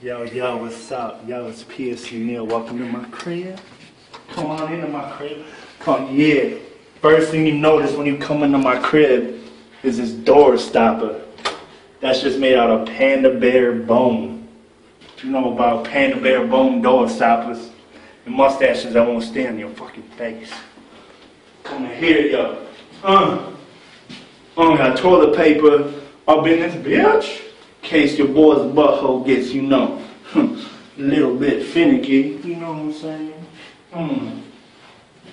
Yo, yo, what's up? Yo, it's PFC Neal. Welcome to my crib. Come on into my crib. Come, yeah. First thing you notice when you come into my crib is this door stopper. That's just made out of panda bear bone. You know about panda bear bone door stoppers and mustaches that won't stay on your fucking face. Come in here, yo. Uh, uh, got toilet paper up in this bitch. Case your boy's butthole gets, you know, a little bit finicky. You know what I'm saying? Mm.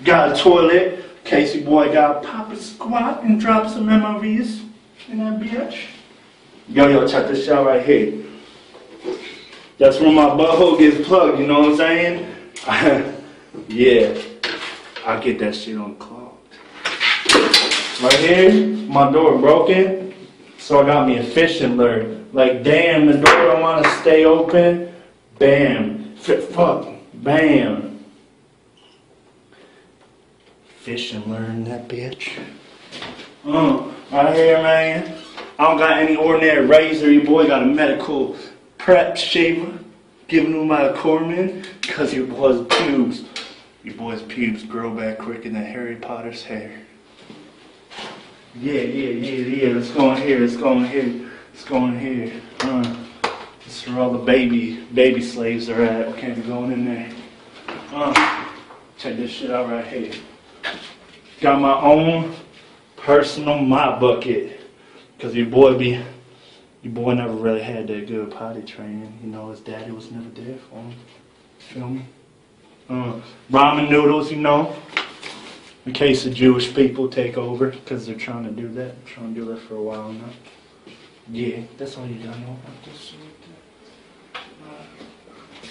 Got a toilet. Case your boy got pop a squat and drop some memories in that bitch. Yo, yo, check this out right here. That's where my butthole gets plugged, you know what I'm saying? yeah, I get that shit unclogged. Right here, my door broken, so I got me a fishing lure. Like, damn, the door don't want to stay open. Bam, F- fuck, bam. Fishing lure in that bitch. Uh, right here, man. I don't got any ordinary razor. Your boy got a medical prep shaver. Giving him my corpsman. Because your boy's pubes. Your boy's pubes grow back quicker than Harry Potter's hair. Yeah, yeah, yeah, yeah. Let's go in here. Let's go in here. Let's go in here. Uh, this is where all the baby baby slaves are at. We can't be going in there. Uh, check this shit out right here. Got my own personal mop bucket. Cause your boy be, your boy never really had that good potty training. You know, his daddy was never there for him. Feel me? Uh, ramen noodles, you know, in case the Jewish people take over, cause they're trying to do that. trying to do that for a while now. Yeah, that's all you know about this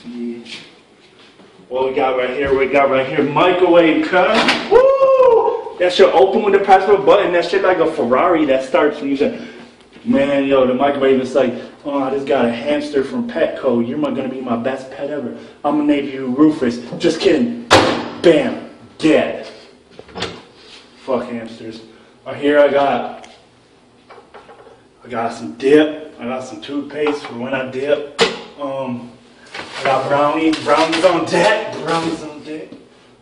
Yeah. What we got right here? We got right here microwave cut. Woo! That shit open with the press of a button. That shit like a Ferrari that starts when you say, man, yo, the microwave is like, oh, I just got a hamster from Petco. You're my, gonna be my best pet ever. I'm gonna name you Rufus. Just kidding. Bam, dead. Fuck hamsters. Right here I got, I got some dip. I got some toothpaste for when I dip. Um, I got brownie. Brownies on deck. Brownies on deck.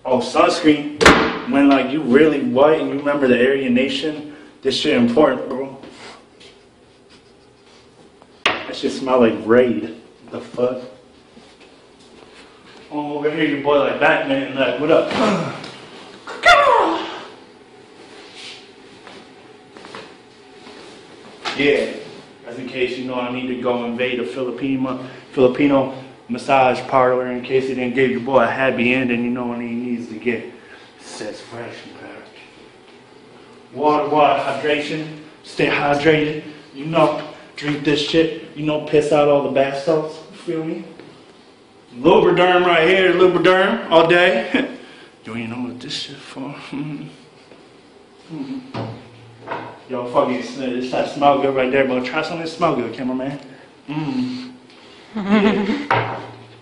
Oh, sunscreen. When like you really white and you remember the Aryan Nation, this shit important, bro. That shit smell like Raid. The fuck? Oh, over here, your boy like Batman. Like, what up? Yeah. As in case you know, I need to go invade a Filipino Filipino massage parlor in case he didn't give your boy a happy ending. You know when he needs to get satisfaction back. Water, water, hydration. Stay hydrated. You know, drink this shit. You know, piss out all the bath salts. Feel me? Lubriderm right here, Lubriderm all day. Yo, you know what this shit for? Yo, mm-hmm. mm-hmm. Fuck it, this that smell good right there, bro. Try something that smell good, cameraman. Mmm.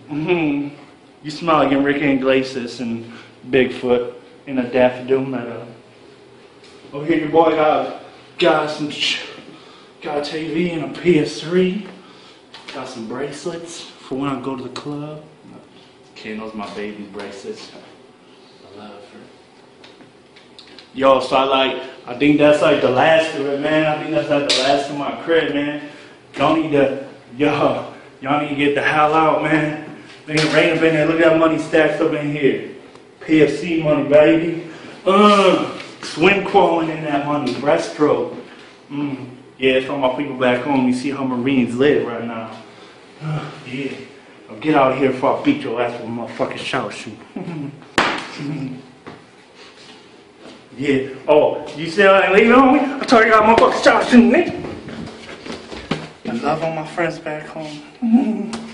hmm You smell like Enrique Iglesias and Bigfoot in a daffodil meadow. Over here, your boy got got some got a TV and a PS3. Got some bracelets for when I go to the club. Kid knows my baby bracelets. I love her. Yo, so I like, I think that's like the last of it, man. I think that's like the last of my crib, man. Y'all need to, yo, y'all need to get the hell out, man. Nigga, rain up in there. Look at that money stacked up in here. PFC money, baby. Uh, swim qualling in that money. Breaststroke. Mm. Yeah, it's from my people back home. You see how Marines live right now. Uh, yeah. Now get out of here before I beat your ass with a motherfucking shower shoe. yeah. Oh, you still ain't leaving on me? I told you I got motherfucking shower shoe, nigga. I love all my friends back home.